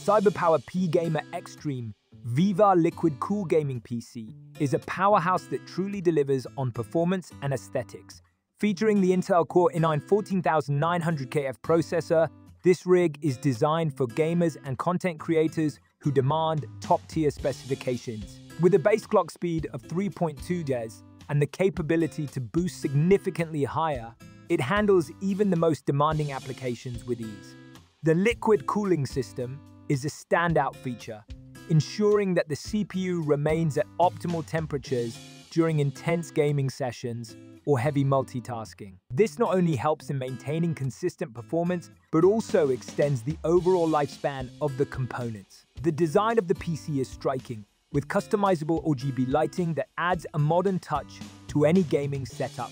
CyberPowerPC Gamer Xtreme VR Liquid Cool Gaming PC is a powerhouse that truly delivers on performance and aesthetics. Featuring the Intel Core i9 14900KF processor, this rig is designed for gamers and content creators who demand top-tier specifications. With a base clock speed of 3.2 GHz and the capability to boost significantly higher, it handles even the most demanding applications with ease. The liquid cooling system is a standout feature, ensuring that the CPU remains at optimal temperatures during intense gaming sessions or heavy multitasking. This not only helps in maintaining consistent performance, but also extends the overall lifespan of the components. The design of the PC is striking, with customizable RGB lighting that adds a modern touch to any gaming setup.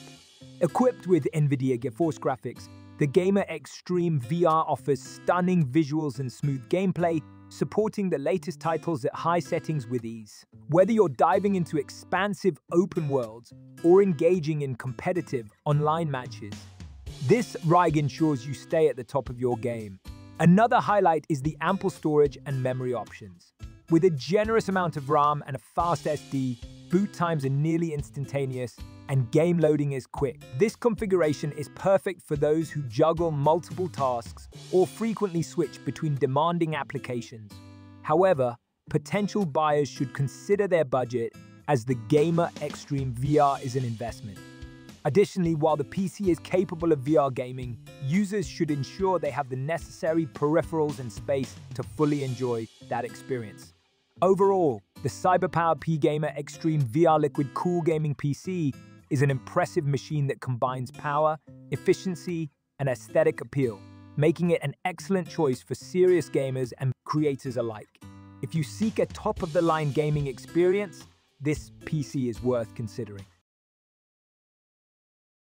Equipped with NVIDIA GeForce graphics, the Gamer Xtreme VR offers stunning visuals and smooth gameplay supporting the latest titles at high settings with ease. Whether you're diving into expansive open worlds or engaging in competitive online matches, this RIG ensures you stay at the top of your game. Another highlight is the ample storage and memory options. With a generous amount of RAM and a fast SSD, boot times are nearly instantaneous, and game loading is quick. This configuration is perfect for those who juggle multiple tasks or frequently switch between demanding applications. However, potential buyers should consider their budget as the Gamer Xtreme VR is an investment. Additionally, while the PC is capable of VR gaming, users should ensure they have the necessary peripherals and space to fully enjoy that experience. Overall, the CyberPowerPC Gamer Xtreme VR Liquid Cool Gaming PC is an impressive machine that combines power, efficiency, and aesthetic appeal, making it an excellent choice for serious gamers and creators alike. If you seek a top-of-the-line gaming experience, this PC is worth considering.